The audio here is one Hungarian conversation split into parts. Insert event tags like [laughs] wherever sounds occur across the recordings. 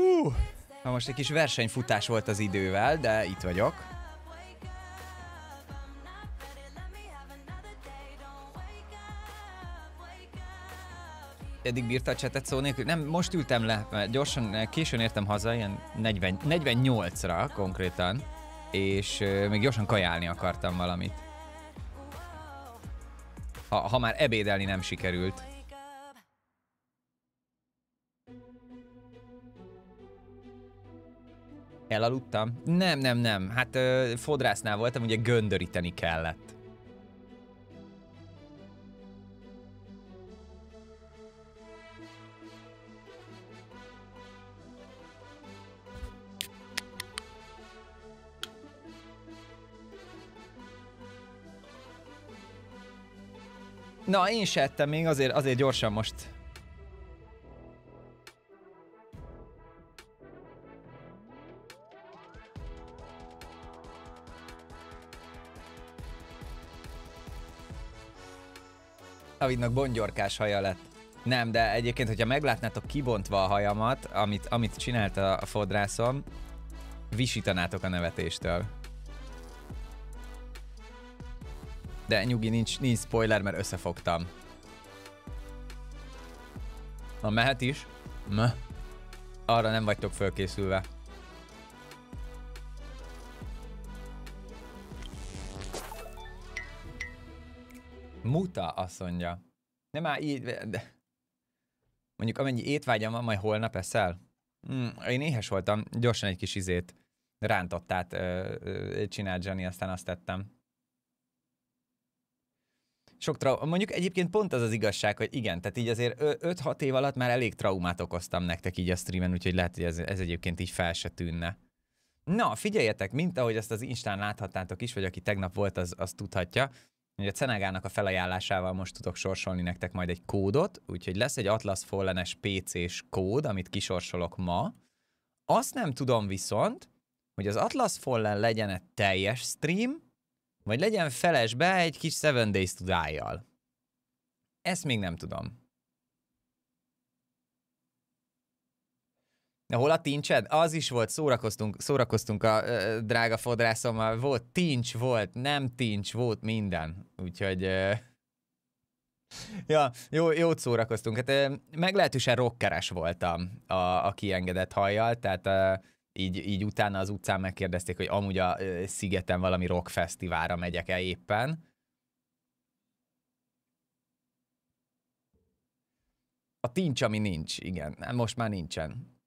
Hú, na most egy kis versenyfutás volt az idővel, de itt vagyok. Eddig bírta a csetet szó nélkül? Nem, most ültem le, mert gyorsan, későn értem haza, ilyen 40, 48-ra konkrétan, és euh, még gyorsan kajálni akartam valamit. Ha, ha már ebédelni nem sikerült. Elaludtam? Nem, nem, nem. Hát ö, fodrásznál voltam, ugye göndöríteni kellett. Na, én se ettem még, azért, azért gyorsan most Davidnak bongyorkás haja lett. Nem, de egyébként, hogyha meglátnátok kibontva a hajamat, amit, amit csinált a, fodrászom, visítanátok a nevetéstől. De nyugi, nincs, nincs spoiler, mert összefogtam. Na, mehet is? Meh. Arra nem vagytok fölkészülve. Muta, azt mondja. Nem már így, de... Mondjuk amennyi étvágyam van, majd holnap eszel? Mm, én éhes voltam, gyorsan egy kis izét, rántottát ö, csinált Johnny, aztán azt tettem. Sok trau- mondjuk egyébként pont az az igazság, hogy igen, tehát így azért 5-6 év alatt már elég traumát okoztam nektek így a streamen, úgyhogy lehet, hogy ez, ez egyébként így fel se tűnne. Na, figyeljetek, mint ahogy ezt az Instán láthattátok is, vagy aki tegnap volt, az, az tudhatja, hogy a Cenegának a felajánlásával most tudok sorsolni nektek majd egy kódot, úgyhogy lesz egy Atlas Fallen-es PC-s kód, amit kisorsolok ma. Azt nem tudom viszont, hogy az Atlas Fallen legyen egy teljes stream, vagy legyen felesbe egy kis Seven Days to Die-jal. Ezt még nem tudom. De hol a tincsed? Az is volt, szórakoztunk, szórakoztunk a ö, drága fodrászommal. Volt tincs, volt nem tincs, volt minden. Úgyhogy... Ö, [laughs] ja, jó, jót szórakoztunk. Hát ö, meglehetősen rockeres voltam a, a kiengedett hajjal, tehát ö, így, így utána az utcán megkérdezték, hogy amúgy a ö, szigeten valami rockfesztiválra megyek-e éppen. A tincs, ami nincs, igen. Most már nincsen.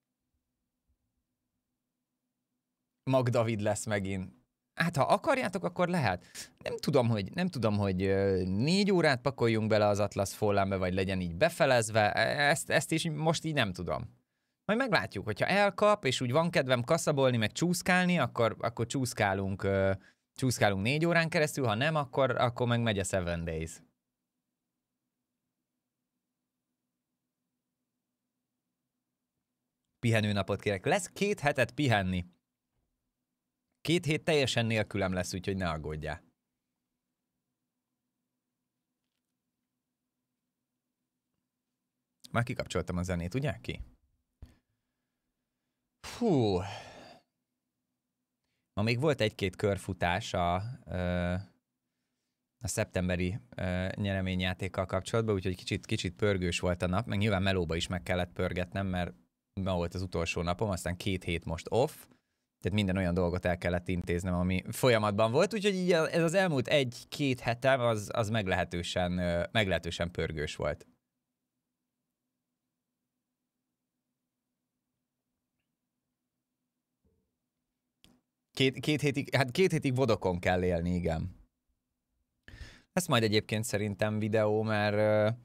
Magdavid lesz megint. Hát ha akarjátok, akkor lehet. Nem tudom, hogy, nem tudom, hogy négy órát pakoljunk bele az Atlas Fallenbe, vagy legyen így befelezve. E, ezt, ezt is most így nem tudom. Majd meglátjuk, hogyha elkap, és úgy van kedvem kaszabolni, meg csúszkálni, akkor, akkor csúszkálunk, csúszkálunk négy órán keresztül, ha nem, akkor, akkor meg megy a Seven Days. Pihenőnapot kérek. Lesz két hetet pihenni. Két hét teljesen nélkülem lesz, úgyhogy ne aggódjál. Már kikapcsoltam a zenét, ugye? Ki? Fú. Ma még volt egy-két körfutás a, a szeptemberi nyereményjátékkal kapcsolatban, úgyhogy kicsit, kicsit pörgős volt a nap, meg nyilván melóba is meg kellett pörgetnem, mert ma volt az utolsó napom, aztán két hét most off, tehát minden olyan dolgot el kellett intéznem, ami folyamatban volt, úgyhogy így ez az elmúlt egy-két hetem az, az meglehetősen, meglehetősen pörgős volt. Két, két, hétig, hát két hétig vodokon kell élni, igen. Lesz majd egyébként szerintem videó, mert uh,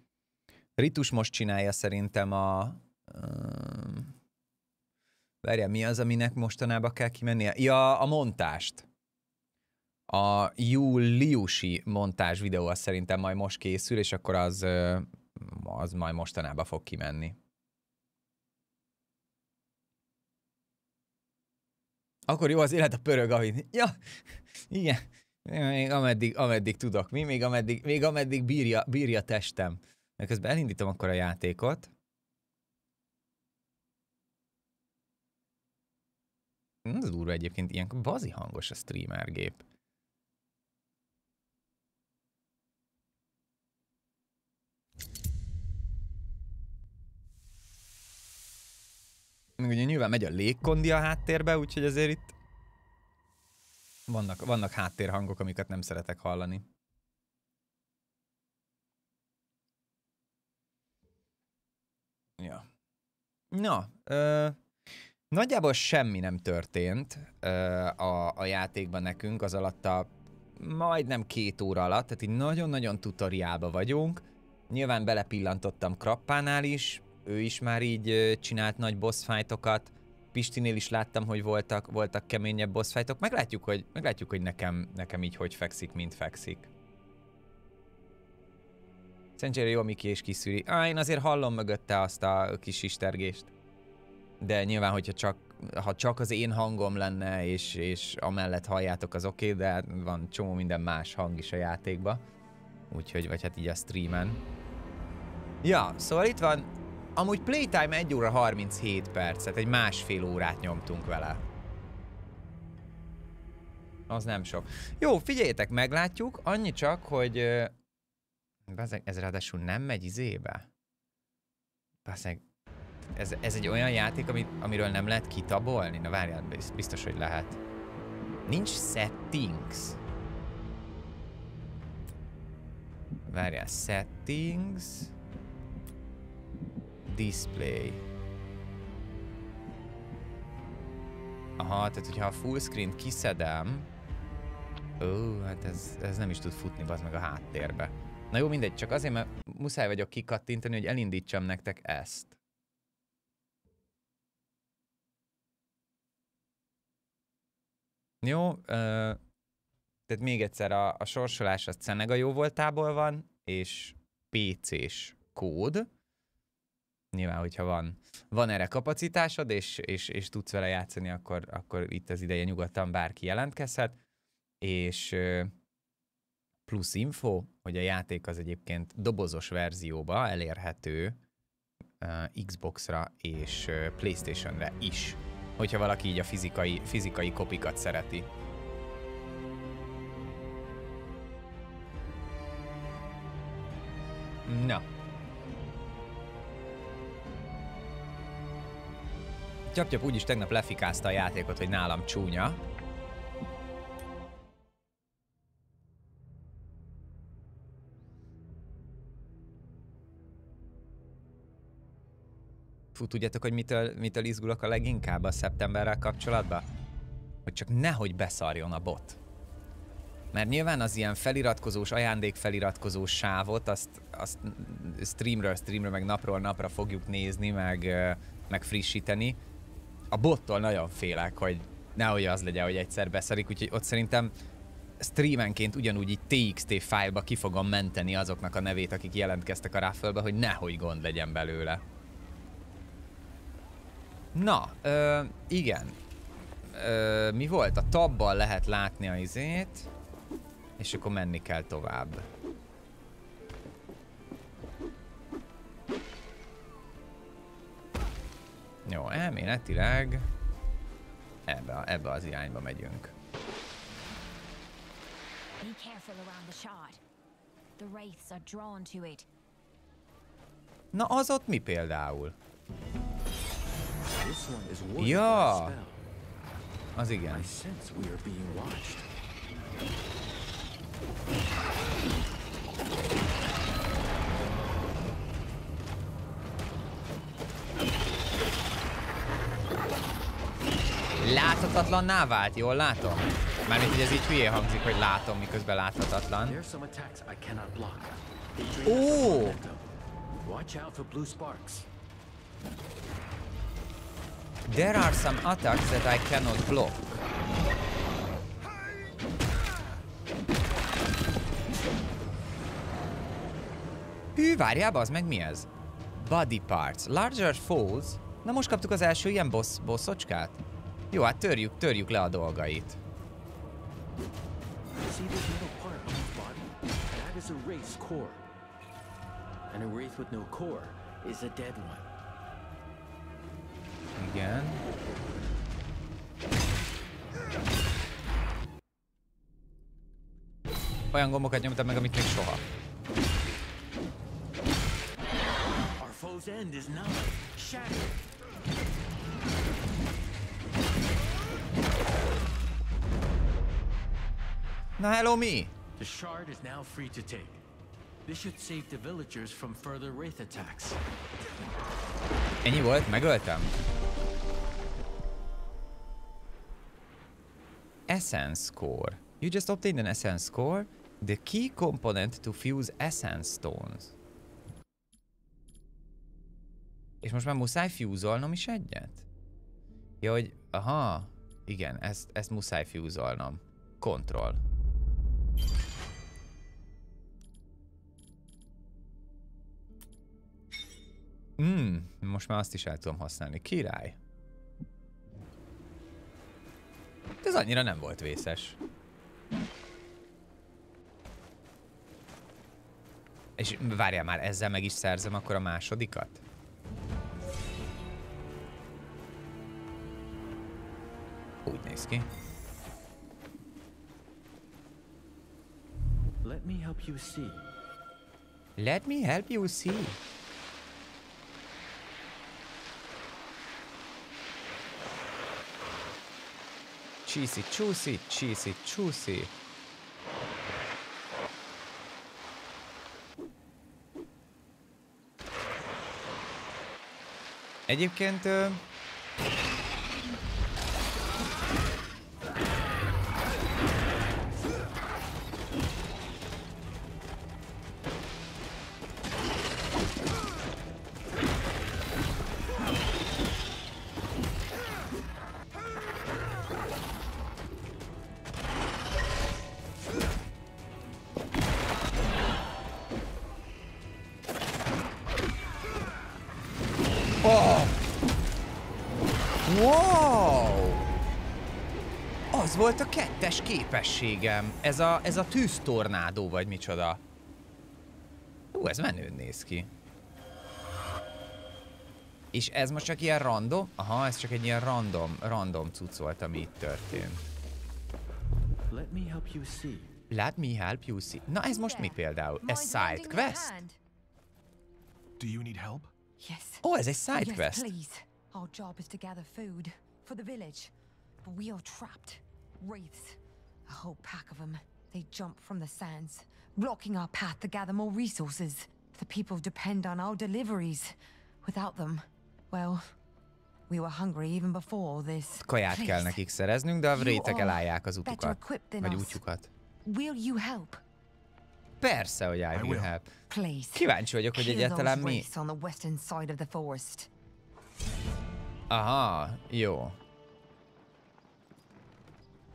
Ritus most csinálja szerintem a... Uh, Várjál, mi az, aminek mostanában kell kimennie? Ja, a montást. A júliusi montás videó az szerintem majd most készül, és akkor az, az majd mostanában fog kimenni. Akkor jó az élet a pörög, ahogy... Ja, igen. Még ameddig, ameddig tudok. Mi? Még ameddig, még ameddig bírja, bírja testem. Mert közben elindítom akkor a játékot. Az durva egyébként, ilyen bazi hangos a streamer gép. Ugye nyilván megy a légkondi a háttérbe, úgyhogy azért itt vannak, vannak háttérhangok, amiket nem szeretek hallani. Ja. Na, ö, nagyjából semmi nem történt ö, a, a játékban nekünk, az alatt a majdnem két óra alatt, tehát így nagyon-nagyon tutoriálba vagyunk. Nyilván belepillantottam Krappánál is, ő is már így csinált nagy boss fightokat. Pistinél is láttam, hogy voltak, voltak keményebb boss fightok. Meglátjuk, hogy, meglátjuk, hogy nekem, nekem így hogy fekszik, mint fekszik. Szerencsére jó Miki és kiszűri. Á, én azért hallom mögötte azt a kis istergést. De nyilván, hogyha csak, ha csak az én hangom lenne, és, és amellett halljátok, az oké, okay, de van csomó minden más hang is a játékba. Úgyhogy, vagy hát így a streamen. Ja, szóval itt van Amúgy playtime 1 óra 37 percet, egy másfél órát nyomtunk vele. Az nem sok. Jó, figyeljetek, meglátjuk. Annyi csak, hogy... Bazeg, ez ráadásul nem megy izébe. Bazeg, ez, ez egy olyan játék, amit, amiről nem lehet kitabolni? Na várjál, biztos, hogy lehet. Nincs settings. Várjál, settings display. Aha, tehát hogyha a full screen kiszedem... Ó, hát ez, ez nem is tud futni, az meg a háttérbe. Na jó, mindegy, csak azért, mert muszáj vagyok kikattintani, hogy elindítsam nektek ezt. Jó, ö, tehát még egyszer, a, a sorsolás az Cenega jó voltából van, és PC-s kód nyilván, hogyha van, van erre kapacitásod, és, és, és tudsz vele játszani, akkor, akkor itt az ideje nyugodtan bárki jelentkezhet. És plusz info, hogy a játék az egyébként dobozos verzióba elérhető uh, Xbox-ra és uh, Playstation-re is, hogyha valaki így a fizikai, fizikai kopikat szereti. Na, Tyap-tyap úgyis tegnap lefikázta a játékot, hogy nálam csúnya. Fú, tudjátok, hogy mitől, mitől izgulok a leginkább a szeptemberrel kapcsolatban? Hogy csak nehogy beszarjon a bot. Mert nyilván az ilyen feliratkozós, ajándékfeliratkozós sávot, azt, azt streamről streamről, meg napról napra fogjuk nézni, meg, meg frissíteni a bottól nagyon félek, hogy nehogy az legyen, hogy egyszer beszarik, úgyhogy ott szerintem streamenként ugyanúgy így TXT fájlba ki fogom menteni azoknak a nevét, akik jelentkeztek a raffle hogy nehogy gond legyen belőle. Na, ö, igen. Ö, mi volt? A tabbal lehet látni a izét, és akkor menni kell tovább. Jó, elméletileg ebbe, ebbe az irányba megyünk. Be careful around the shot. The wraiths are drawn to it. Na az ott mi például? Ja! Az igen. Láthatatlanná vált, jól látom? Mármint, hogy ez így hülye hangzik, hogy látom, miközben láthatatlan. Ó! There are some attacks that I cannot block. Hű, várjál, az meg mi ez? Body parts. Larger falls. Na most kaptuk az első ilyen boss? Jó, hát törjük, törjük le a dolgait. And a wraith with no core is a dead one. Igen. Olyan gombokat nyomtam meg, amit még soha. Na hello me! The shard is now free to take. This should save the villagers from further wraith attacks. Ennyi volt? Megöltem? Essence Core. You just obtained an Essence Core, the key component to fuse Essence Stones. És most már muszáj fúzolnom is egyet? Ja, hogy... Aha, igen, ezt, ezt muszáj fúzolnom. Control. Hmm, most már azt is el tudom használni. Király. Ez annyira nem volt vészes. És várjál már, ezzel meg is szerzem akkor a másodikat? Úgy néz ki. Let me help you see. Let me help you see. Csíszi, csúszi, csíszi, csúszi. Egyébként... Ö... volt a kettes képességem. Ez a, ez a tűztornádó, vagy micsoda. Ú, ez menőn néz ki. És ez most csak ilyen random? Aha, ez csak egy ilyen random, random cucc volt, ami itt történt. Let me help you see. Let me help you see. Na ez most mi például? Ez side quest? Do you need help? Yes. Ó, ez egy side yes, quest. please. Our job is to gather food for the village, but we are trapped. Wraiths, a whole pack of them. They jump from the sands, blocking our path to gather more resources. The people depend on our deliveries. Without them, well, we were hungry even before all this. Kaját kell Please, nekik szereznünk, de a are elállják az better utukat. equipped than Vagy us. útjukat. Will you help? Persze, hogy I will help. Please. Kíváncsi vagyok, hogy egyáltalán mi... wraiths on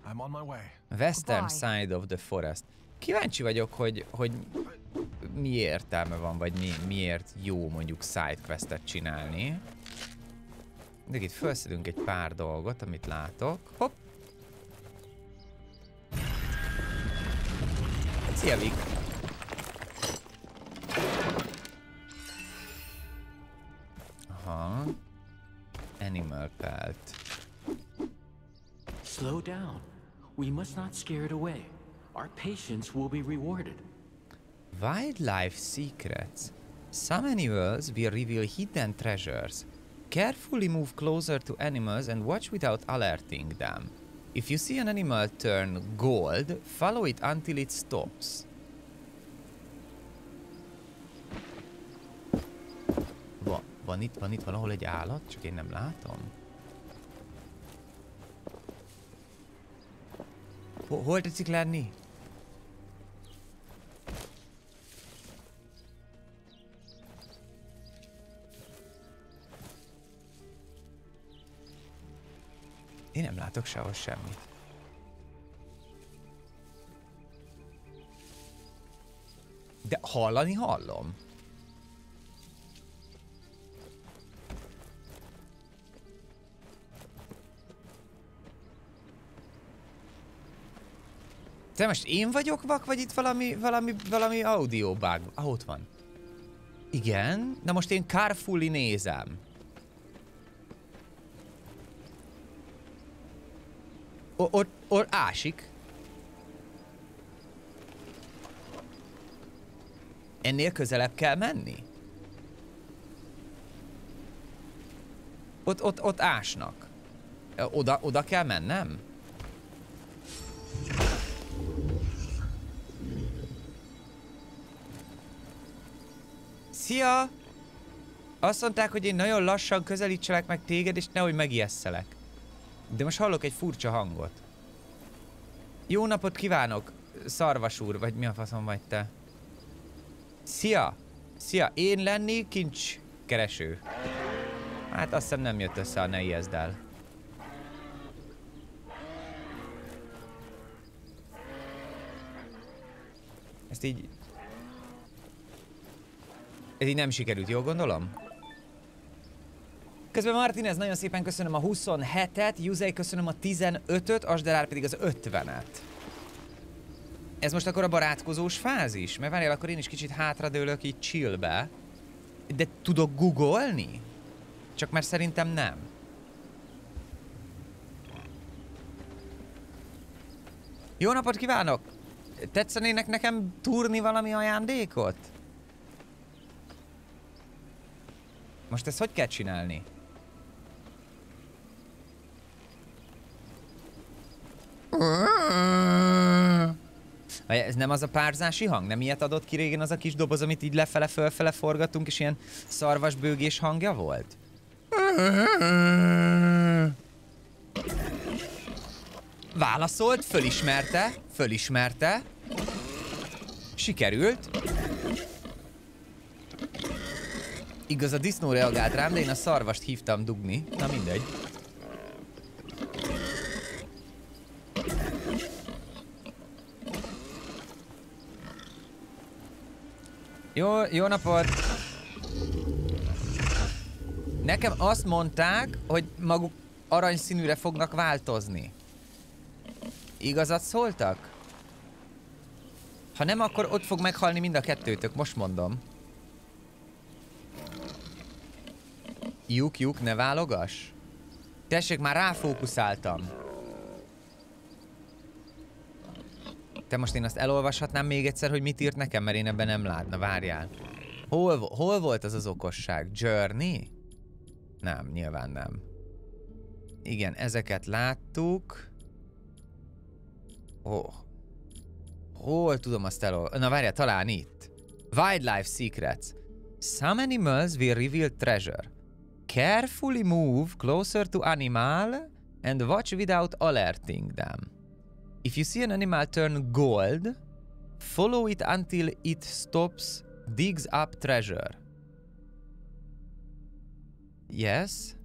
I'm on my way. Western Goodbye. side of the forest. Kíváncsi vagyok, hogy, hogy mi értelme van, vagy mi, miért jó mondjuk sidequestet csinálni. De itt felszedünk egy pár dolgot, amit látok. Hopp! Szia, Vik! Aha. Animal pelt. Slow down. We must not scare it away. Our patience will be rewarded. Wildlife secrets. Some animals will reveal hidden treasures. Carefully move closer to animals and watch without alerting them. If you see an animal turn gold, follow it until it stops. Va, van itt, van itt valahol egy állat, csak én nem látom. Hol, hol tetszik lenni? Én nem látok sehol semmit. De hallani hallom. Te most én vagyok vak, vagy itt valami, valami, valami audio bug? Ah, ott van. Igen, na most én carefully nézem. O- ott, ott ásik. Ennél közelebb kell menni? Ott, ott, ott ásnak. Oda, oda kell mennem? Szia! Azt mondták, hogy én nagyon lassan közelítselek meg téged, és nehogy megijesszelek. De most hallok egy furcsa hangot. Jó napot kívánok, szarvas úr, vagy mi a faszom vagy te? Szia! Szia, én lennék kincs kereső. Hát azt hiszem nem jött össze, a ne ijeszd el. Ezt így... Ez így nem sikerült, jól gondolom? Közben Martinez, nagyon szépen köszönöm a 27-et, Juzei köszönöm a 15-öt, Asdelár pedig az 50-et. Ez most akkor a barátkozós fázis? Mert várjál, akkor én is kicsit hátradőlök így chillbe. De tudok googolni? Csak mert szerintem nem. Jó napot kívánok! Tetszenének nekem túrni valami ajándékot? Most ezt hogy kell csinálni? Ez nem az a párzási hang? Nem ilyet adott ki régen az a kis doboz, amit így lefele-fölfele forgatunk, és ilyen szarvasbőgés hangja volt? Válaszolt, fölismerte, fölismerte. Sikerült. Igaz, a disznó reagált rám, de én a szarvast hívtam dugni. Na mindegy. Jó, jó napot! Nekem azt mondták, hogy maguk aranyszínűre fognak változni. Igazat szóltak? Ha nem, akkor ott fog meghalni mind a kettőtök, most mondom. Juk, juk, ne válogass. Tessék, már ráfókuszáltam. Te most én azt elolvashatnám még egyszer, hogy mit írt nekem, mert én ebben nem látna. Várjál. Hol, hol volt az az okosság? Journey? Nem, nyilván nem. Igen, ezeket láttuk. Oh. Hol tudom azt elol... Na várjál, talán itt. Wildlife Secrets. Some animals will reveal treasure. Carefully move closer to animal and watch without alerting them. If you see an animal turn gold, follow it until it stops, digs up treasure. Yes.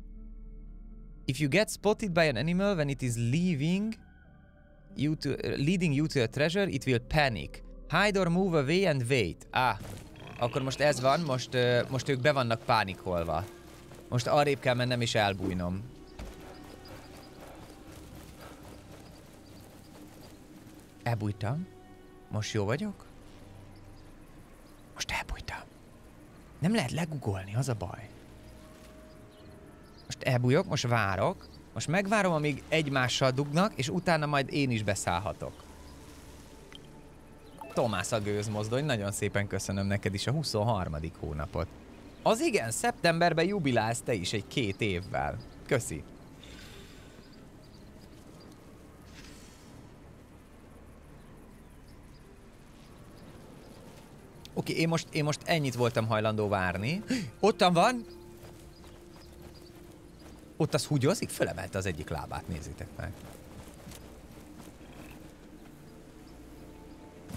If you get spotted by an animal when it is leaving you to uh, leading you to a treasure, it will panic. Hide or move away and wait. Ah, akkor most ez van, most, uh, most ők be vannak pánikolva. Most arrébb kell mennem és elbújnom. Elbújtam. Most jó vagyok? Most elbújtam. Nem lehet legugolni, az a baj. Most elbújok, most várok. Most megvárom, amíg egymással dugnak, és utána majd én is beszállhatok. Tomás a gőzmozdony, nagyon szépen köszönöm neked is a 23. hónapot. Az igen, szeptemberben jubilálsz te is egy két évvel. Köszi. Oké, én most, én most ennyit voltam hajlandó várni. Ottan van! Ott az húgyozik, fölemelte az egyik lábát, nézzétek meg.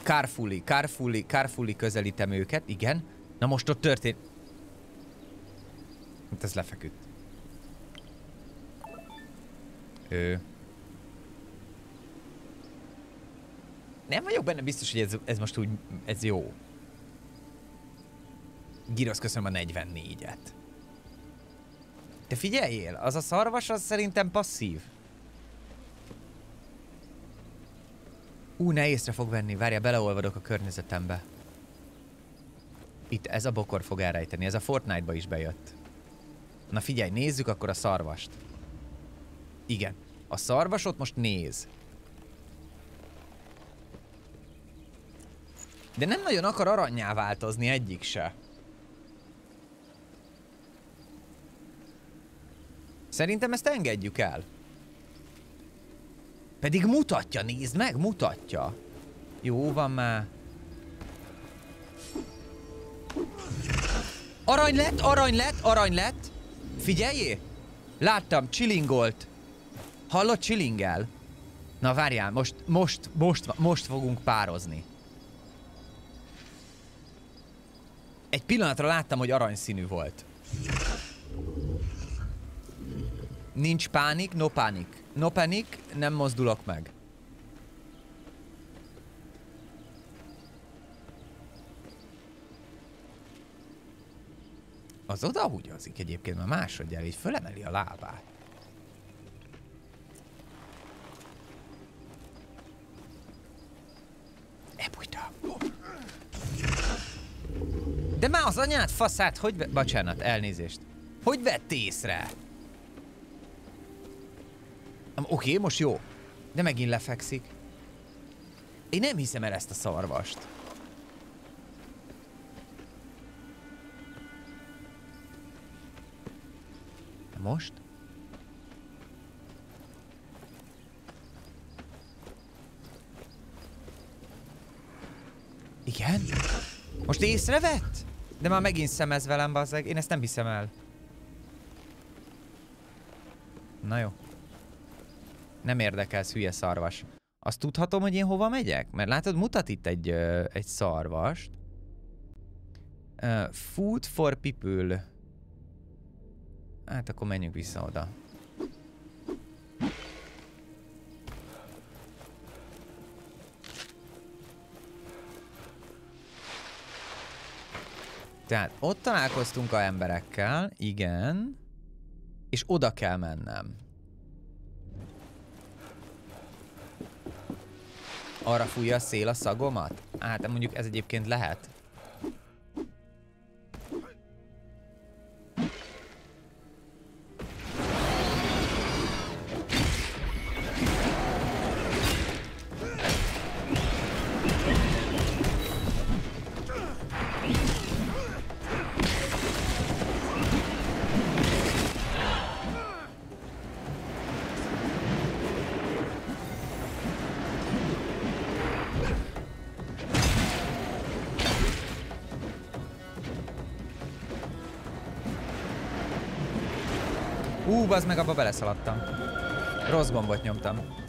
Carefully, carefully, carefully közelítem őket, igen. Na most ott történt... Hát ez lefeküdt. Ő... Nem vagyok benne biztos, hogy ez, ez most úgy, ez jó. Girosz, köszönöm a 44-et. Te figyeljél, az a szarvas, az szerintem passzív. Ú, ne észre fog venni, várja, beleolvadok a környezetembe. Itt ez a bokor fog elrejteni, ez a Fortnite-ba is bejött. Na figyelj, nézzük akkor a szarvast. Igen, a szarvasot most néz. De nem nagyon akar aranyá változni egyik se. Szerintem ezt engedjük el. Pedig mutatja, nézd meg, mutatja. Jó van már. Arany lett, arany lett, arany lett. Figyeljé! Láttam, csilingolt. Hallod, csilingel? Na várjál, most, most, most, most fogunk pározni. Egy pillanatra láttam, hogy aranyszínű volt. Nincs pánik, no pánik. No pánik, nem mozdulok meg. Az oda húgyozik egyébként, mert másodjára így fölemeli a lábát. Ebújta. De már az anyád faszát, hogy ve... Bocsánat, elnézést. Hogy vett észre? Oké, okay, most jó. De megint lefekszik. Én nem hiszem el ezt a szarvast. Most? Igen? Most észrevett? De már megint szemez velem, bazzeg. Én ezt nem hiszem el. Na jó. Nem érdekelsz, hülye szarvas. Azt tudhatom, hogy én hova megyek? Mert látod, mutat itt egy, ö, egy szarvast. Uh, food for people. Hát akkor menjünk vissza oda. Tehát ott találkoztunk a emberekkel, igen, és oda kell mennem. Arra fújja a szél a szagomat? Hát mondjuk ez egyébként lehet. Bazd meg, abba beleszaladtam. Rossz gombot nyomtam.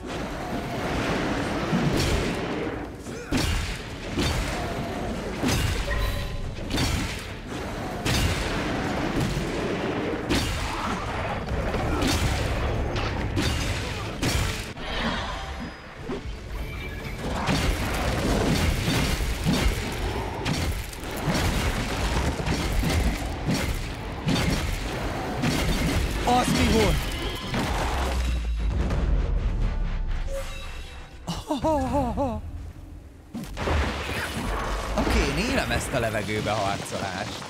Levegőbe harcolást.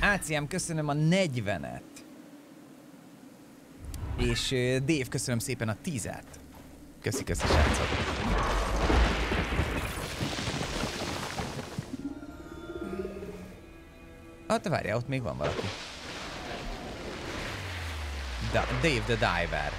Áciám, köszönöm a 40-et. És Dave, köszönöm szépen a 10-et. Köszi, köszi, srácok. Hát várjál, ott még van valaki. Da Dave the Diver.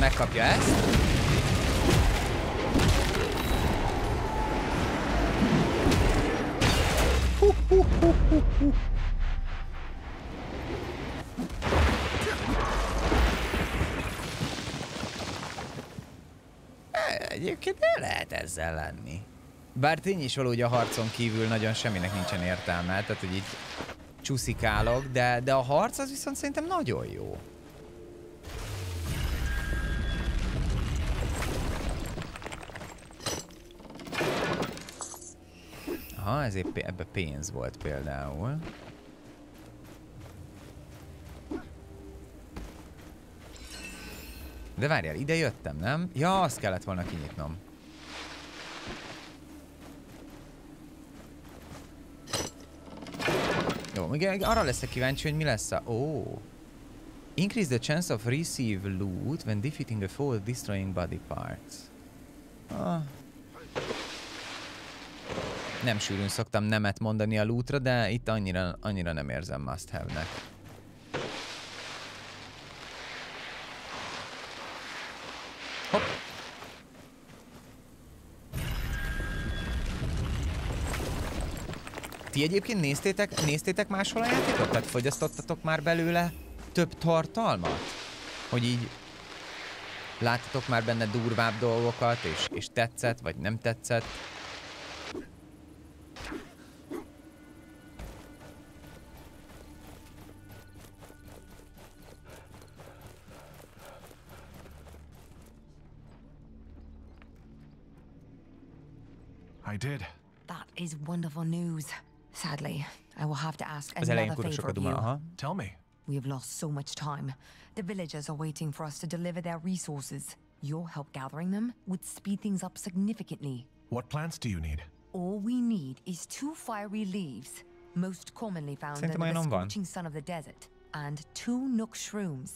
Megkapja ezt. E, Egyébként el lehet ezzel lenni. Bár tény is valahogy a harcon kívül nagyon semminek nincsen értelme, tehát hogy így csúszikálok, de, de a harc az viszont szerintem nagyon jó. Ezért ebbe pénz volt például. De várjál, ide jöttem, nem? Ja, azt kellett volna kinyitnom. Jó, még arra leszek kíváncsi, hogy mi lesz a... Ó. Oh. Increase the chance of receive loot when defeating a foe destroying body parts. Ah. Nem sűrűn szoktam nemet mondani a lootra, de itt annyira, annyira nem érzem must have-nek. Ti egyébként néztétek, néztétek máshol a játékot? Tehát fogyasztottatok már belőle több tartalmat? Hogy így láttatok már benne durvább dolgokat, és, és tetszett, vagy nem tetszett? Did. That is wonderful news. Sadly, I will have to ask Az elején another favor sokat of dumál, you. aha. Tell me. We have lost so much time. The villagers are waiting for us to deliver their resources. Your help gathering them would speed things up significantly. What plants do you need? All we need is two fiery leaves, most commonly found Szerintem under the olyan van. scorching sun of the desert, and two nook shrooms,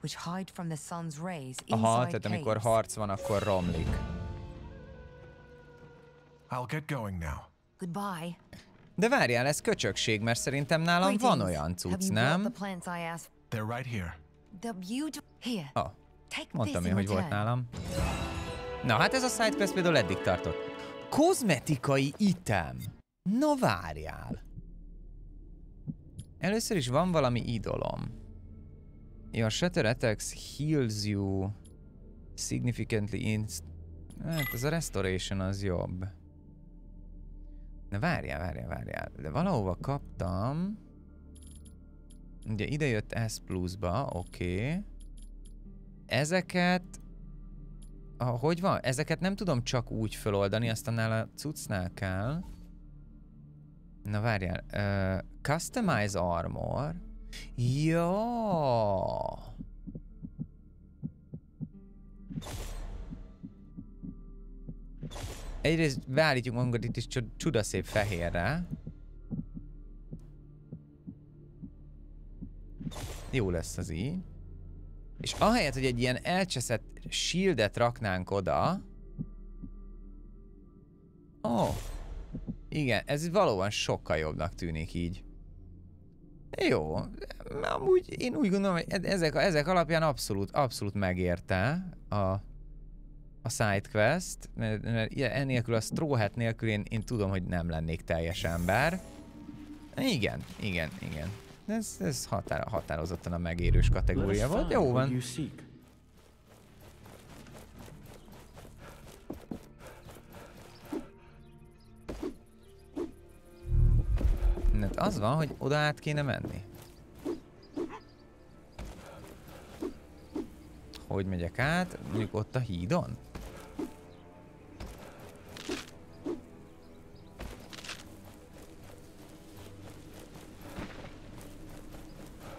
which hide from the sun's rays inside Aha, inside tehát amikor caves. harc van, akkor romlik. I'll get going now. Goodbye. De várjál, ez köcsökség, mert szerintem nálam van olyan Have cucc, nem? the plants I asked? They're right here. The beautiful. Here. Ah, Take mondtam this én, hogy volt nálam. Na, hát ez a sidequest például eddig tartott. Kozmetikai item. No várjál. Először is van valami idolom. Your shutter attacks heals you significantly in... Hát ez a restoration az jobb. Na várjál, várjál, várjál. De valahova kaptam... Ugye ide jött S pluszba, oké. Okay. Ezeket... Ah, hogy van? Ezeket nem tudom csak úgy feloldani, azt annál a cuccnál kell. Na várjál. Uh, customize armor. Ja. Egyrészt beállítjuk magunkat itt is csudaszép fehérre. Jó lesz az így. És ahelyett, hogy egy ilyen elcseszett shieldet raknánk oda... Ó. Oh. Igen, ez valóban sokkal jobbnak tűnik így. Jó. Amúgy én úgy gondolom, hogy e- ezek, ezek alapján abszolút, abszolút megérte a, a sidequest, mert, ennélkül a Straw Hat nélkül én, én tudom, hogy nem lennék teljes ember. Igen, igen, igen. Ez, ez határ, határozottan a megérős kategória volt. Jó van. Hát az van, hogy oda át kéne menni. Hogy megyek át? Mondjuk ott a hídon?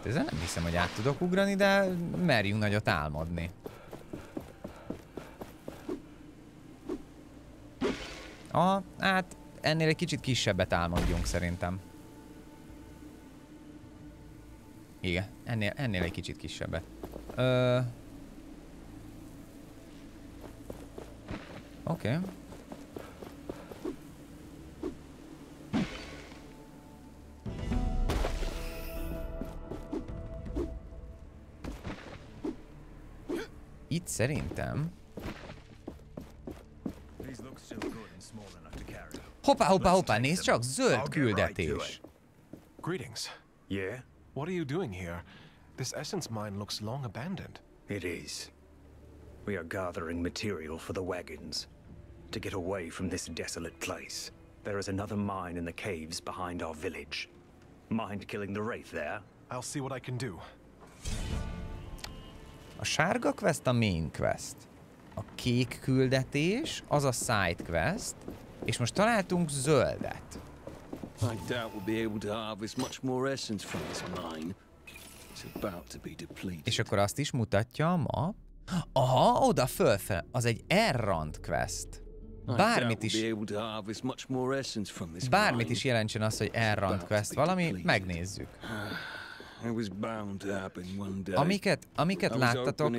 Ezzel nem hiszem, hogy át tudok ugrani, de merjünk nagyot álmodni. Ah, hát ennél egy kicsit kisebbet álmodjunk szerintem. Igen, ennél, ennél egy kicsit kisebbet. Ö... Oké. Okay. To carry. Hoppá, hoppá, Let's hoppá, take nézd them. csak, zöld I'll get right to küldetés. Greetings. Yeah, What are you doing here? This essence mine looks long abandoned. it is. We are gathering material for the wagons. To get away from this desolate place. There is another mine in the caves behind our village. Mind killing the wraith there? I'll see what I can do. A sárga quest a main quest. A kék küldetés az a side quest, és most találtunk zöldet. I doubt we'll be able to harvest much more essence from this mine. It's about to be depleted. És akkor azt is mutatja a map. Aha, oda fölfel. Az egy errant quest. Bármit is, bármit is jelentsen az, hogy errant quest valami, megnézzük. [sighs] Amiket, amiket láttatok,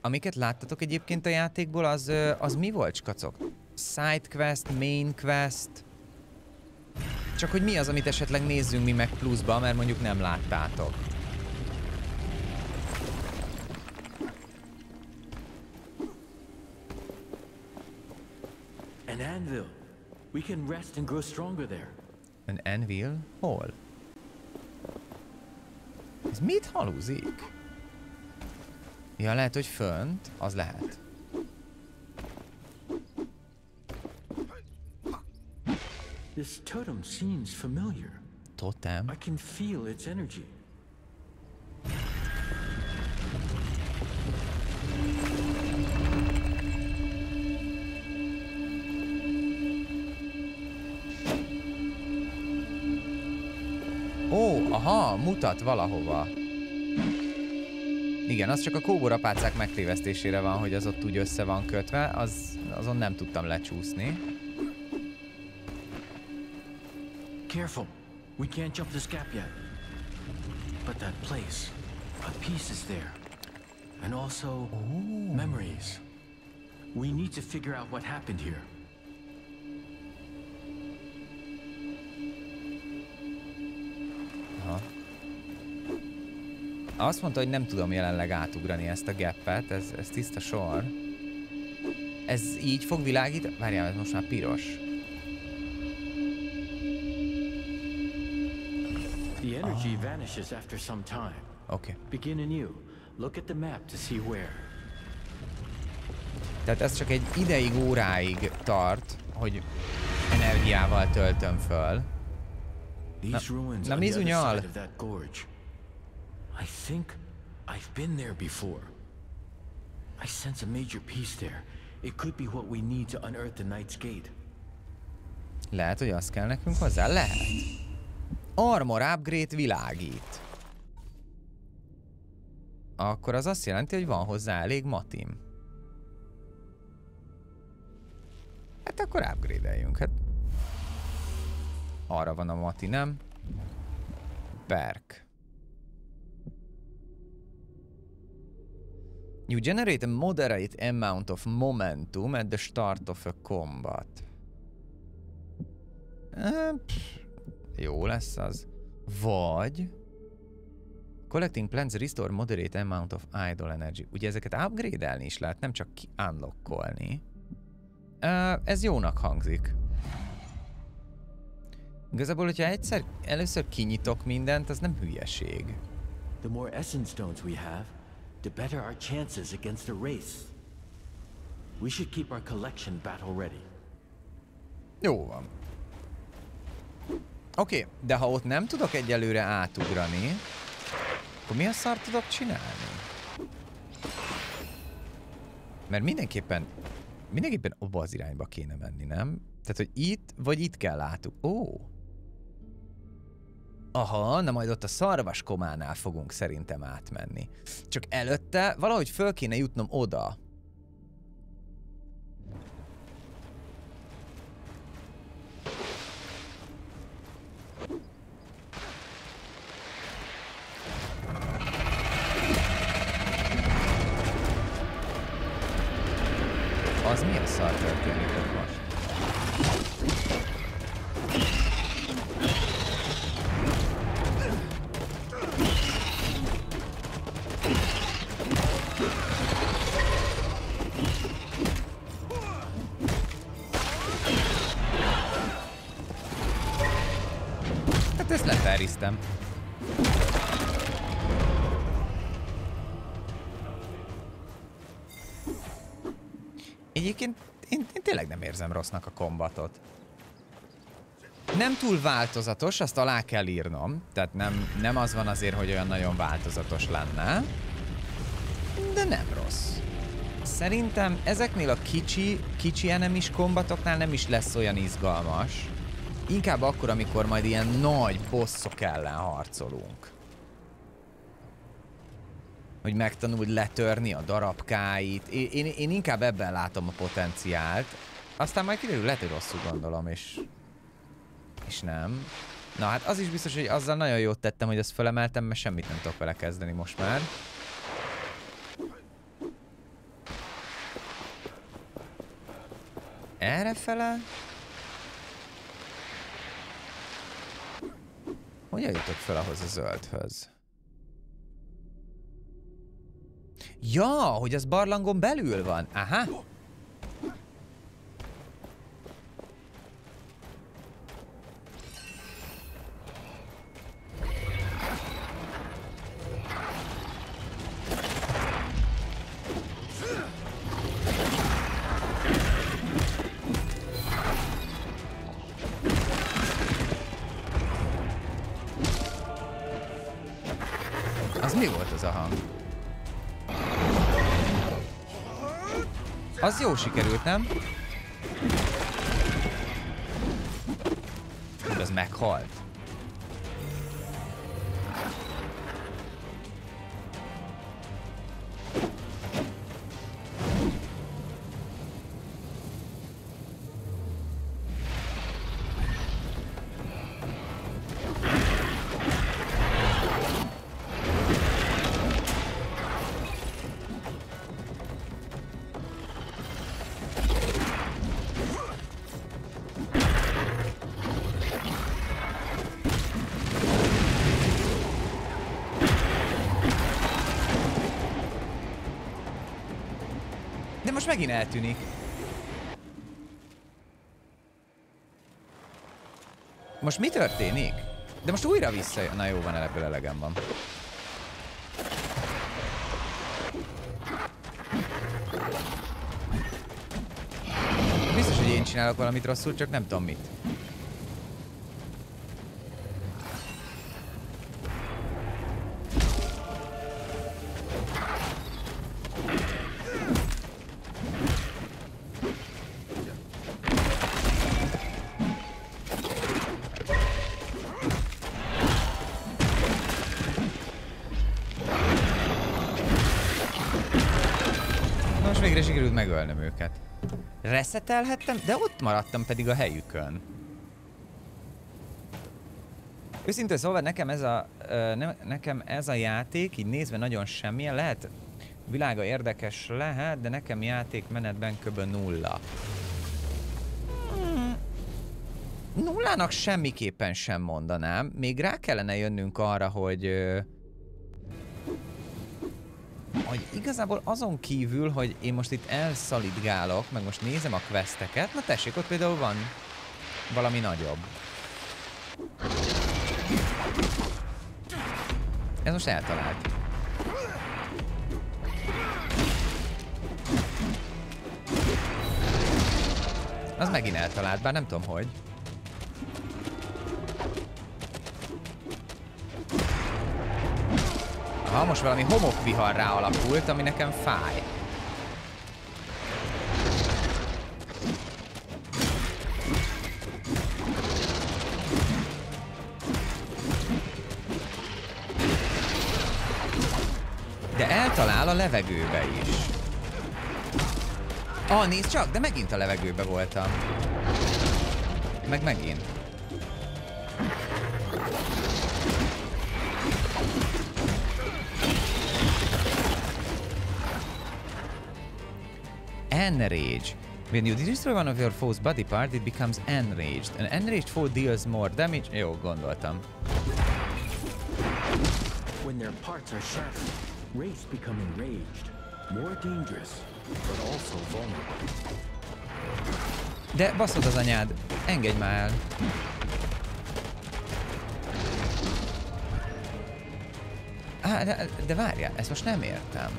amiket láttatok egyébként a játékból, az, az mi volt, skacok? Side quest, main quest? Csak hogy mi az, amit esetleg nézzünk mi meg pluszba, mert mondjuk nem láttátok. An anvil. We can rest and grow stronger there. An anvil? Hol? Ez mit haluzik? Ja, lehet, hogy fönt. Az lehet. This totem seems familiar. Totem. I can feel its energy. Mutat valahova. Igen, az csak a kóborapácák megtévesztésére van, hogy az ott úgy össze van kötve, az, azon nem tudtam lecsúszni. Careful. We can't jump this gap yet. But that place, a piece is there. And also memories. We need to figure out what happened here. Azt mondta, hogy nem tudom jelenleg átugrani ezt a gappet, ez, ez tiszta sor. Ez így fog világítani? Várjál, ez most már piros. The energy vanishes after some time. Okay. Begin anew. Look at the map to see where. Tehát ez csak egy ideig, óráig tart, hogy energiával töltöm föl. Ruins na on the other mizunyal. side of that gorge. I think I've been there before. I sense a major piece there. It could be what we need to unearth the Knight's Gate. Lehet, hogy az kell nekünk hozzá? Lehet. Armor upgrade világít. Akkor az azt jelenti, hogy van hozzá elég matim. Hát akkor upgrade-eljünk. Hát arra van a mati, nem? Perk. You generate a moderate amount of momentum at the start of a combat. Eh, pff, Jó lesz az. Vagy... Collecting plants restore moderate amount of idle energy. Ugye ezeket upgrade-elni is lehet, nem csak ki- unlockolni. Uh, ez jónak hangzik. Igazából, hogyha egyszer először kinyitok mindent, az nem hülyeség. The more essence stones we have, the better our chances against the Wraith. We should keep our collection battle ready. Jó van. Oké, okay, de ha ott nem tudok egyelőre átugrani, akkor mi a szart tudok csinálni? Mert mindenképpen, mindenképpen abba az irányba kéne menni, nem? Tehát, hogy itt, vagy itt kell átuk. Ó! Aha, na majd ott a szarvas kománál fogunk szerintem átmenni. Csak előtte valahogy föl kéne jutnom oda. Az mi a szar történik leferiztem. Egyébként én, én tényleg nem érzem rossznak a kombatot. Nem túl változatos, azt alá kell írnom. Tehát nem, nem az van azért, hogy olyan nagyon változatos lenne. De nem rossz. Szerintem ezeknél a kicsi, kicsi enemis kombatoknál nem is lesz olyan izgalmas. Inkább akkor, amikor majd ilyen nagy bosszok ellen harcolunk. Hogy megtanuld letörni a darabkáit. Én, én, én inkább ebben látom a potenciált. Aztán majd kiderül, lehet, hogy rosszul gondolom, és... És nem. Na hát az is biztos, hogy azzal nagyon jót tettem, hogy azt felemeltem, mert semmit nem tudok vele kezdeni most már. Erre Hogyan jutok fel ahhoz a zöldhöz? Ja, hogy az barlangon belül van. Aha. Jó sikerült, nem? Az meghalt. Most megint eltűnik. Most mi történik? De most újra visszajön. Na jó, van ebből elegem van. Biztos, hogy én csinálok valamit rosszul, csak nem tudom mit. Reszetelhettem, de ott maradtam pedig a helyükön. Őszintén szóval nekem ez a, nekem ez a játék így nézve nagyon semmilyen, lehet világa érdekes lehet, de nekem játékmenetben kb. nulla. Hmm. Nullának semmiképpen sem mondanám. Még rá kellene jönnünk arra, hogy hogy igazából azon kívül, hogy én most itt elszalidgálok, meg most nézem a questeket, na tessék, ott például van valami nagyobb. Ez most eltalált. Az megint eltalált, bár nem tudom hogy. Aha, most valami homokviharrá alakult, ami nekem fáj. De eltalál a levegőbe is. Ah, nézd csak, de megint a levegőbe voltam. Meg megint. Enrage. When you destroy one of your foe's body part, it becomes enraged. An enraged foe deals more damage. Jó, gondoltam. When their parts are shattered, wraiths become enraged, more dangerous, but also vulnerable. De baszod az anyád. Engedj már el. Á, de, de várjál, ezt most nem értem.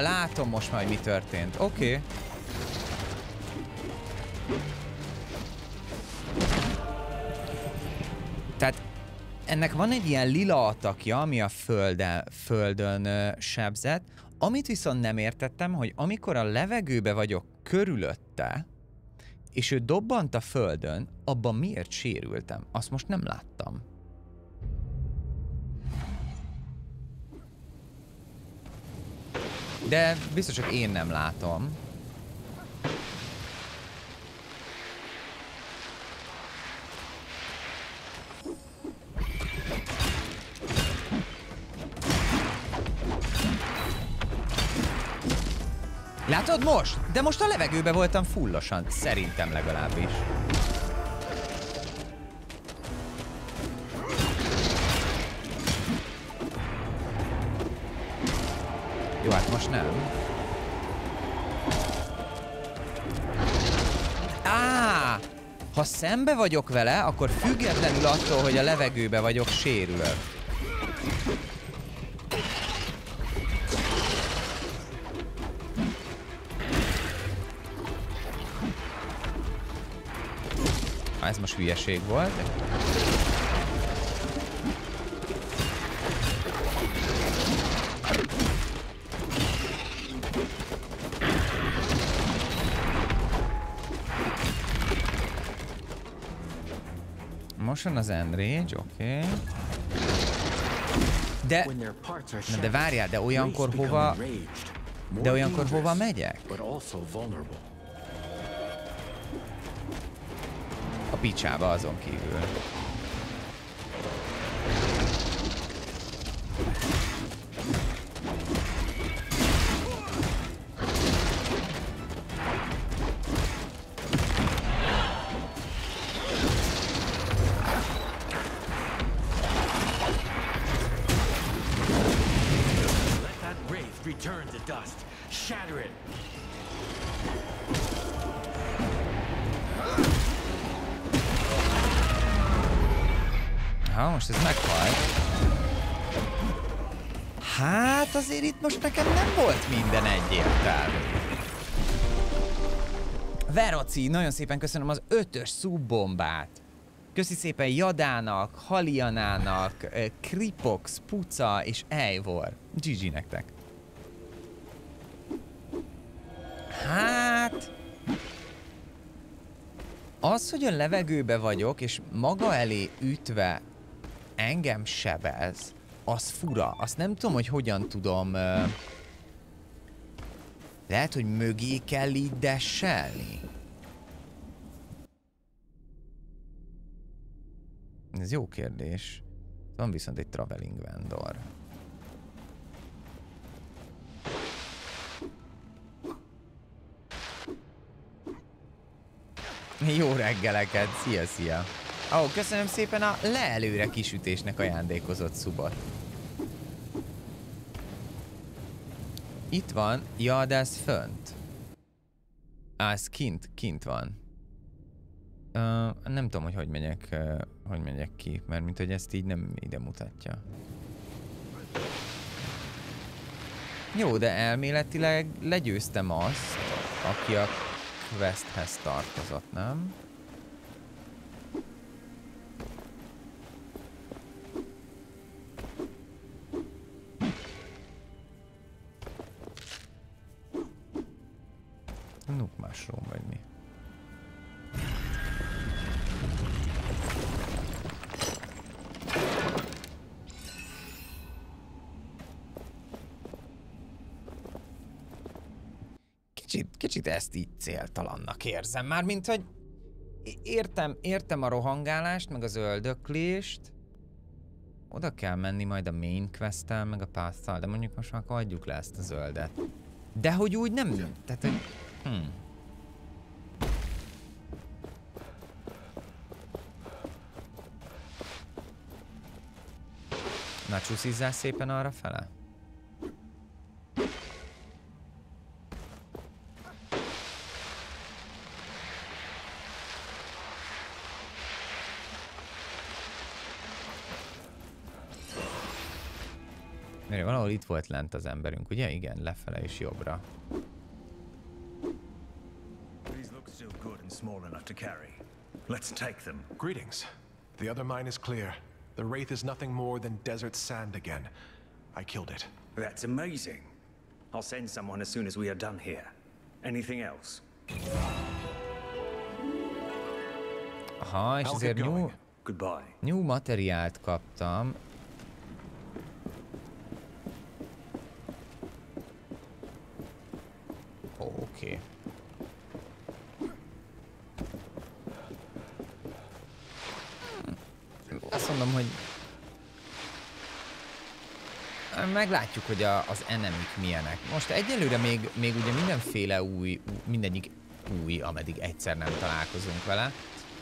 Aha, látom most már, hogy mi történt. Oké. Okay. Tehát ennek van egy ilyen lila atakja, ami a földe, földön ö, sebzett, amit viszont nem értettem, hogy amikor a levegőbe vagyok körülötte, és ő dobbant a földön, abban miért sérültem? Azt most nem láttam. De biztos, hogy én nem látom. Látod most? De most a levegőbe voltam fullosan, szerintem legalábbis. Nem. Á! Ha szembe vagyok vele, akkor függetlenül attól, hogy a levegőbe vagyok, sérülök. Ez most hülyeség volt. Van az Enrage, oké. Okay. De, na de várjál, de olyankor hova, de olyankor hova megyek? A picsába azon kívül. Return to dust. Shatter it. Ha, most ez meghalt. Hát azért itt most nekem nem volt minden egyértelmű. Veroci, nagyon szépen köszönöm az ötös szubbombát. Köszi szépen Jadának, Halianának, eh, Kripox, Puca és Eivor. GG nektek. Hát... Az, hogy a levegőbe vagyok, és maga elé ütve engem sebez, az fura. Azt nem tudom, hogy hogyan tudom... ö, Lehet, hogy mögé kell így desselni? Ez jó kérdés. Van viszont egy traveling vendor. Jó reggeleket, szia, szia! Ó, oh, köszönöm szépen a leelőre kisütésnek ajándékozott szubot. Itt van, ja, de ez fönt. Ez kint, kint van. Uh, nem tudom, hogy hogy megyek, uh, hogy megyek ki, mert mint hogy ezt így nem ide mutatja. Jó, de elméletileg legyőztem azt, aki a questhez tartozott, nem? Mushroom vagy mi? Kicsit, ezt így céltalannak érzem. Mármint, hogy értem, értem a rohangálást, meg az öldöklést. Oda kell menni majd a main quest meg a path de mondjuk most már adjuk le ezt a zöldet. De hogy úgy nem... Tehát, hogy... Hm. Na csúszizzál szépen arra fele? Valahol itt volt lent az emberünk, ugye? Igen, lefele és jobbra. These look still good and small enough to carry. Let's take them. Greetings. The other mine is clear. The Wraith is nothing more than desert sand again. I killed it. That's amazing. I'll send someone as soon as we are done here. Anything else? Aha, és get new, going. Goodbye. new materiált kaptam. Oké. Okay. Azt mondom, hogy meglátjuk, hogy a, az enemik milyenek. Most egyelőre még, még ugye mindenféle új, mindegyik új, ameddig egyszer nem találkozunk vele.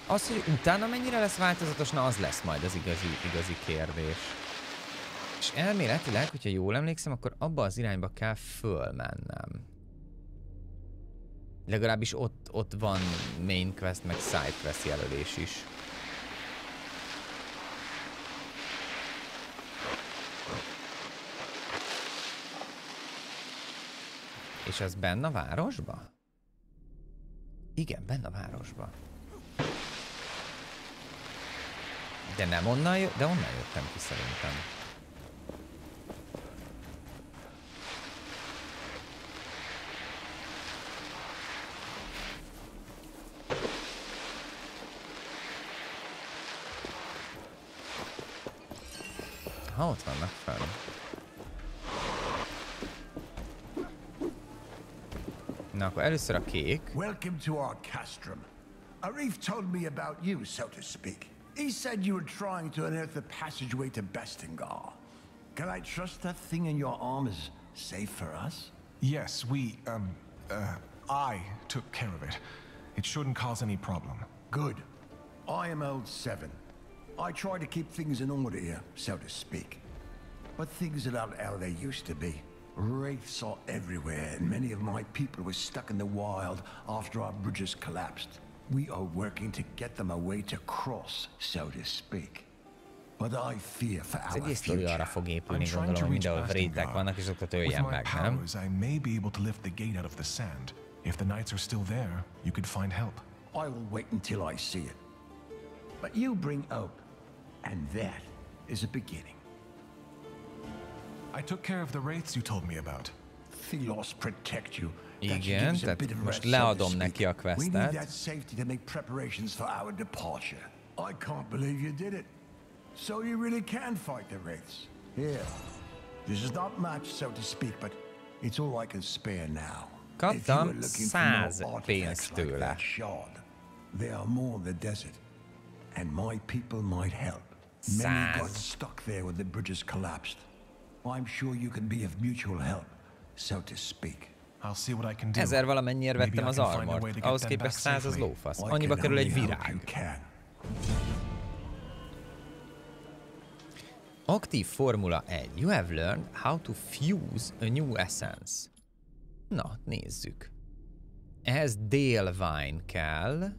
Az, hogy utána mennyire lesz változatos, na az lesz majd az igazi, igazi kérdés. És elméletileg, hogyha jól emlékszem, akkor abba az irányba kell fölmennem. Legalábbis ott, ott van main quest, meg side quest jelölés is. És ez benne a városba? Igen, benne a városba. De nem onnan de onnan jöttem ki szerintem. Ha ott vannak akkor először a kék. Welcome to our castrum. Arif told me about you, so to speak. He said you were trying to unearth the passageway to Bestingar. Can I trust that thing in your arm is safe for us? Yes, we, um, uh, I took care of it. It shouldn't cause any problem. Good. I am old seven. I try to keep things in order here, so to speak. But things are not how they used to be. Wraiths are everywhere, and many of my people were stuck in the wild after our bridges collapsed. We are working to get them a way to cross, so to speak. But I fear for our egész sztori arra future. fog I'm épülni, trying to gondolom, reach mindenhol vrétek Bastingar. vannak, és azokat With öljen my meg, nem? powers, I may be able to lift the gate out of the sand. If the knights are still there, you could find help. I will wait until I see it. But you bring hope, and that is a beginning. I took care of the wraiths you told me about. Thelos protect you. That should Igen, give us a tehát bit of most rest, so to leadom speak. neki a We need questet. that safety to make preparations for our departure. I can't believe you did it. So you really can fight the wraiths. Here. This is not much, so to speak, but it's all I can spare now. If you Kaptam were looking for more 100 artifacts pénzt tőle. that shard, there are more in the desert, and my people might help. Many got stuck there when the bridges collapsed. I'm sure you can be of mutual help, so to speak. I'll see what I can do. Ezer valamennyiért Maybe vettem az can find a way armort. to get Ahhoz them képest back 100 az safely. lófasz. Annyiba kerül egy virág. can. Aktív Formula 1. You have learned how to fuse a new essence. Na, nézzük. Ehhez Dale kell.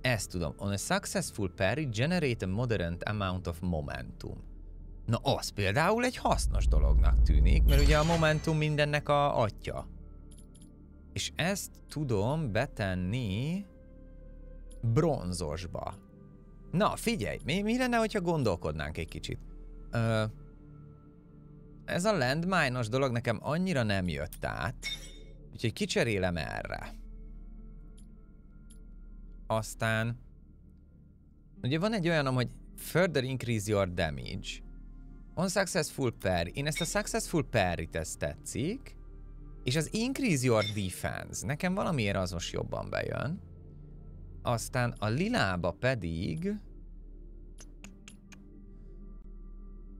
Ezt tudom. On a successful parry, generate a moderate amount of momentum. Na, az például egy hasznos dolognak tűnik, mert ugye a momentum mindennek a atya. És ezt tudom betenni bronzosba. Na, figyelj, mi, mi lenne, hogyha gondolkodnánk egy kicsit? Ö, ez a landmine-os dolog nekem annyira nem jött át, úgyhogy kicserélem erre. Aztán... Ugye van egy olyanom, hogy further increase your damage. On successful parry. Én ezt a successful parry-t ezt tetszik. És az increase your defense. Nekem valamiért az most jobban bejön. Aztán a lilába pedig...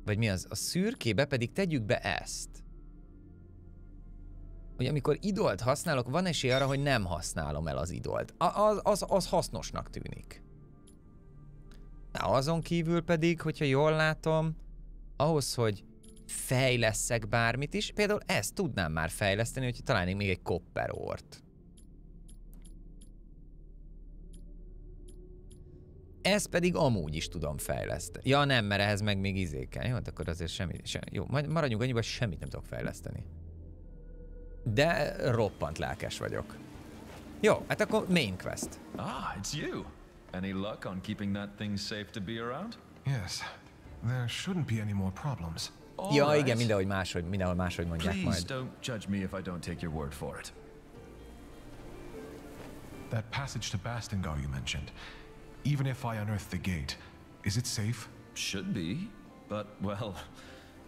Vagy mi az? A szürkébe pedig tegyük be ezt. Hogy amikor idolt használok, van esély arra, hogy nem használom el az idolt. Az, az, az hasznosnak tűnik. Na, azon kívül pedig, hogyha jól látom, ahhoz, hogy fejlesszek bármit is, például ezt tudnám már fejleszteni, hogyha találnék még egy kopperort. Ezt pedig amúgy is tudom fejleszteni. Ja nem, mert ehhez meg még izé kell. Jó, hát akkor azért semmi, sem, jó, majd maradjunk annyiba, hogy semmit nem tudok fejleszteni. De roppant lelkes vagyok. Jó, hát akkor main quest. Ah, it's you. Any luck on keeping that thing safe to be around? Yes. There shouldn't be any more problems. Ja, Alright. igen, mindenhogy máshogy, mindenhol máshogy mondják Please majd. don't judge me if I don't take your word for it. That passage to Bastingar you mentioned. Even if I unearth the gate, is it safe? Should be, but well,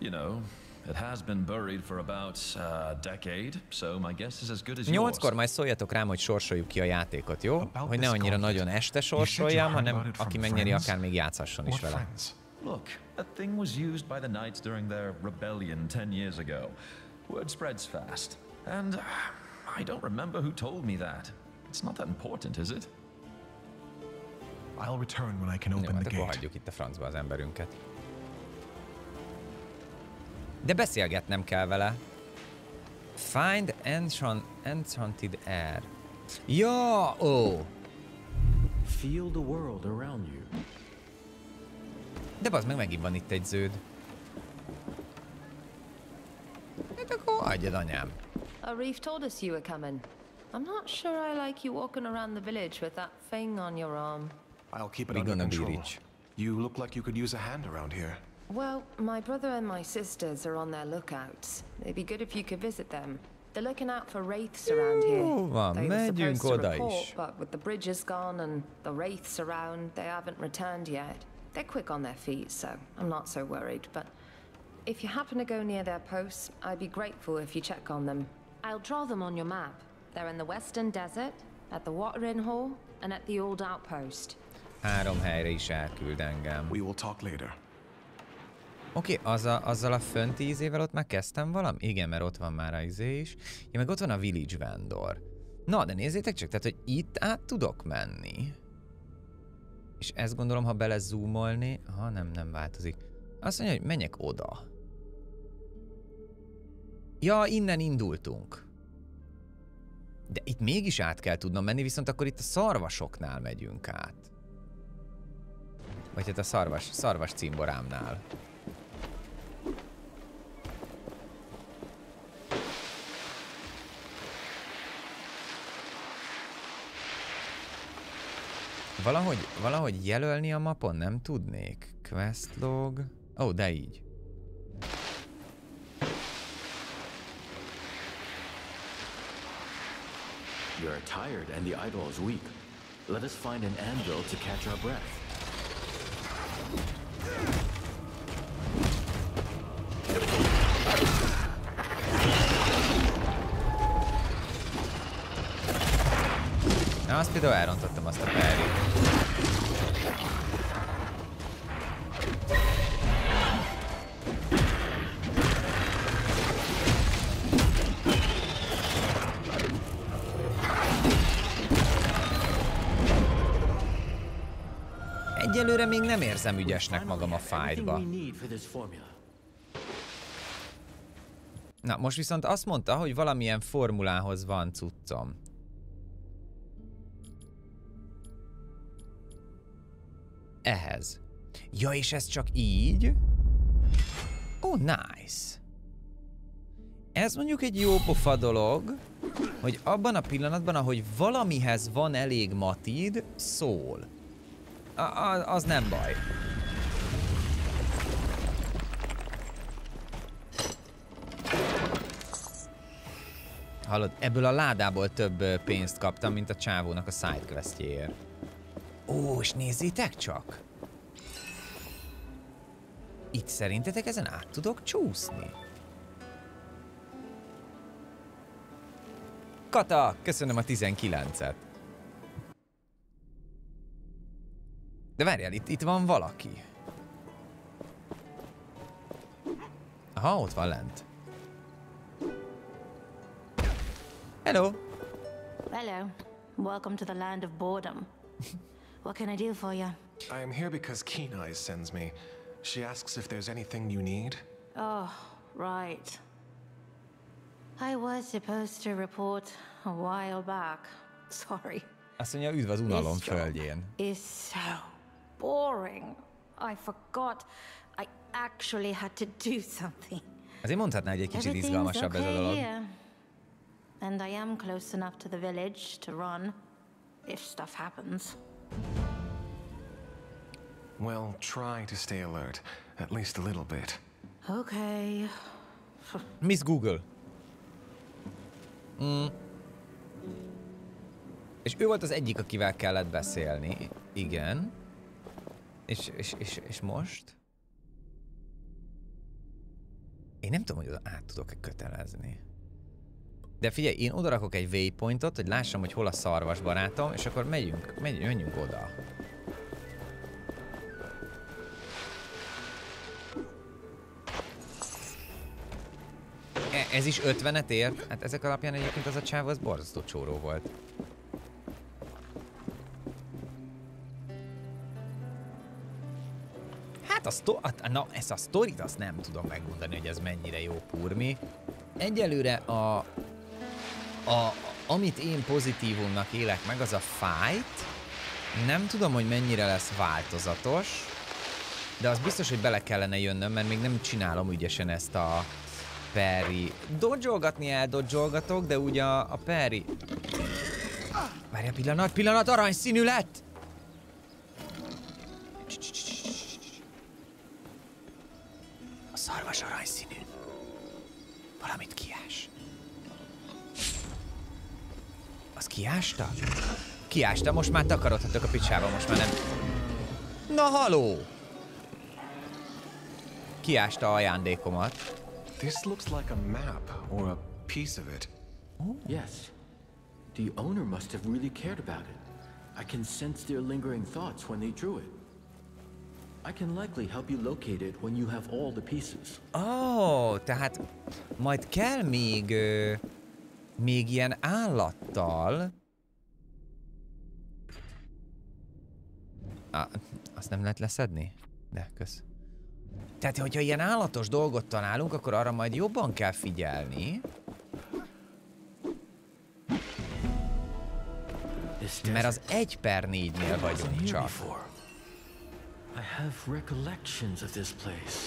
you know, it has been buried for about a decade, so my guess is as good as yours. Nyolckor majd szóljatok rám, hogy sorsoljuk ki a játékot, jó? About Hogy ne annyira nagyon este sorsoljam, hanem aki megnyeri, friends? akár még játszhasson is vele. Friends? Look, that thing was used by the Knights during their rebellion ten years ago. Word spreads fast. And uh, I don't remember who told me that. It's not that important, is it? I'll return when I can open hát the akkor gate. hagyjuk itt a francba az emberünket. De beszélgetnem kell vele. Find enchant, enchanted air. Ja, ó! Feel the world around you. De az meg megint van itt egy zöld. Hát akkor adjad anyám. Uh, Arif told us you were coming. I'm not sure I like you walking around the village with that thing on your arm. I'll keep it We under control. You look like you could use a hand around here. Well, my brother and my sisters are on their lookouts. It'd be good if you could visit them. They're looking out for wraiths around here. Jó van, They were megyünk supposed to oda report, but with the bridges gone and the wraiths around, they haven't returned yet. They're quick on their feet, so I'm not so worried. But if you happen to go near their posts, I'd be grateful if you check on them. I'll draw them on your map. They're in the Western Desert, at the Watering Hall, and at the Old Outpost. Három helyre is elküld engem. We will talk later. Oké, okay, az a, azzal a fönti izével ott már kezdtem valami? Igen, mert ott van már a izé is. Ja, meg ott van a Village Vendor. Na, de nézzétek csak, tehát, hogy itt át tudok menni. És ezt gondolom, ha bele zoomolni... Ha nem, nem változik. Azt mondja, hogy menjek oda. Ja, innen indultunk. De itt mégis át kell tudnom menni, viszont akkor itt a szarvasoknál megyünk át. Vagy hát a szarvas, szarvas cimborámnál. Valahogy, valahogy jelölni a mapon nem tudnék. Questlog. Ó, oh, de így. You're tired and the idol is weak. Let us find an anvil to catch our breath. Na, azt például elrontottam azt a perjét. Egyelőre még nem érzem ügyesnek magam a formula. Na, most viszont azt mondta, hogy valamilyen formulához van cuccom. Ehhez. Ja, és ez csak így? Oh, nice. Ez mondjuk egy jó pofa dolog, hogy abban a pillanatban, ahogy valamihez van elég matid, szól. A, az nem baj. Hallod, ebből a ládából több pénzt kaptam, mint a csávónak a sidequestjéért. Ó, és nézzétek csak! Itt szerintetek ezen át tudok csúszni? Kata, köszönöm a 19-et. De várjál, itt, itt van valaki. Aha, ott van lent. Hello. Hello. Welcome to the land of boredom. what can I do for you? I am here because Keen Eyes sends me. She asks if there's anything you need. Oh, right. I was supposed to report a while back. [laughs] Sorry. Azt mondja, üdv az unalom földjén. is so boring. I forgot I actually had to do something. Azért mondhatná, hogy egy kicsit izgalmasabb ez a dolog. And I am close enough to the village to run if stuff happens. Well, try to stay alert. At least a little bit. Okay. Miss Google. Mm. És ő volt az egyik, akivel kellett beszélni. Igen. És, és, és, és most? Én nem tudom, hogy oda át tudok-e kötelezni. De figyelj, én odarakok egy waypointot, hogy lássam, hogy hol a szarvas barátom, és akkor megyünk, megyünk, menjünk oda. E, ez is 50-et ért? Hát ezek alapján egyébként az a csáv az borzasztó csóró volt. Hát a szto- hát, na, ezt a sztorit azt nem tudom megmondani, hogy ez mennyire jó purmi. Egyelőre a, a, amit én pozitívumnak élek meg, az a fight. Nem tudom, hogy mennyire lesz változatos, de az biztos, hogy bele kellene jönnöm, mert még nem csinálom ügyesen ezt a Perry. Dodzsolgatni eldodzsolgatok, de ugye a, a Perry... Várj pillanat, pillanat, aranyszínű lett! Kiásta? Kiásta, most már takarodhatok a picsába, most már nem... Na haló! Kiásta ajándékomat. This looks like a map, or a piece of it. Yes. The owner must have really cared about it. I can sense their lingering thoughts when they drew it. I can likely help you locate it when you have all the pieces. Oh, tehát majd kell még, ö, még ilyen állattal... Ah, azt nem lehet leszedni? De, kösz. Tehát, hogyha ilyen állatos dolgot találunk, akkor arra majd jobban kell figyelni. Mert az egy per négynél vagyunk csak. I have recollections of this place,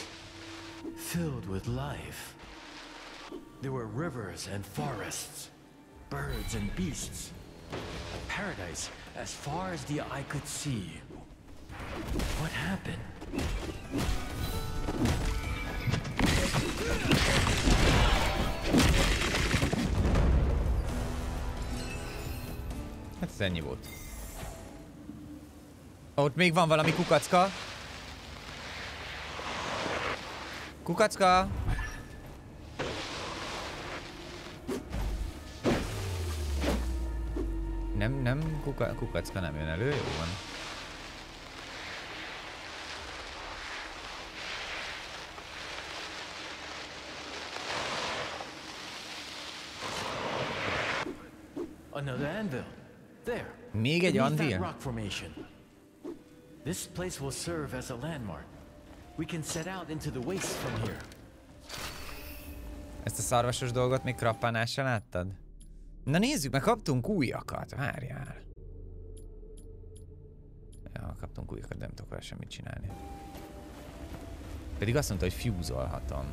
filled with life. There were rivers and forests, birds and beasts, a paradise as far as the eye could see. What happened? Ez ennyi volt. Ah, ott még van valami kukacka. Kukacka! Nem, nem, kuka, kukacka nem jön elő, jó van. Another anvil. There. Még egy anvil? rock formation. This place will serve as a landmark. We can set out into the waste from here. Ezt a szarvasos dolgot még krappánál se láttad? Na nézzük, meg kaptunk újakat, várjál. Ja, kaptunk újakat, de nem tudok vele semmit csinálni. Pedig azt mondta, hogy fúzolhatom.